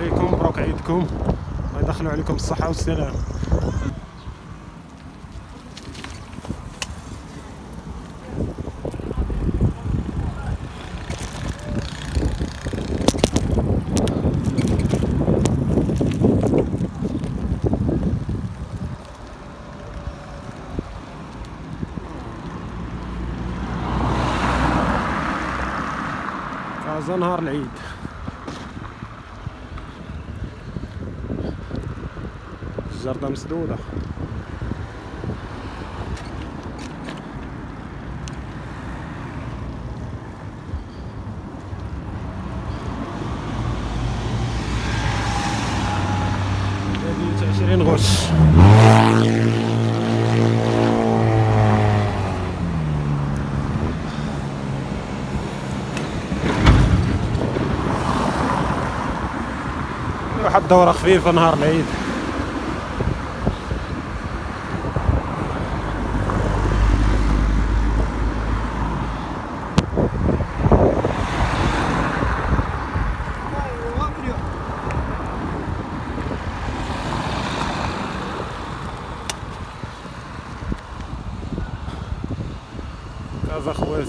عليكم مبروك عيدكم. الله يدخلوا عليكم الصحة والسلام. نهار العيد. الجردة مسدودة. عشرين غش واحد دورة خفيفة نهار العيد. كازا خوات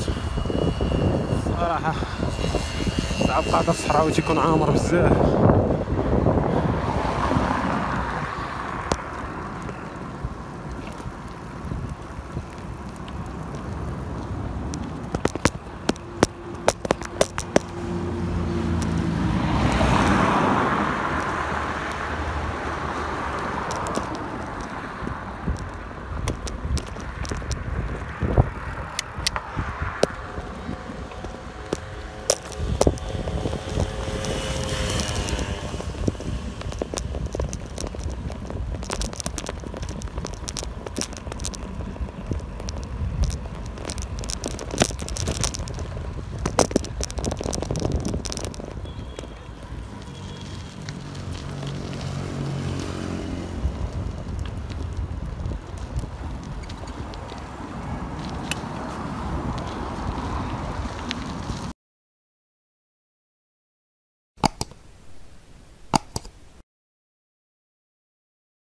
صراحة صعب قاعدة الصحراوي تيكون عامر بزاف.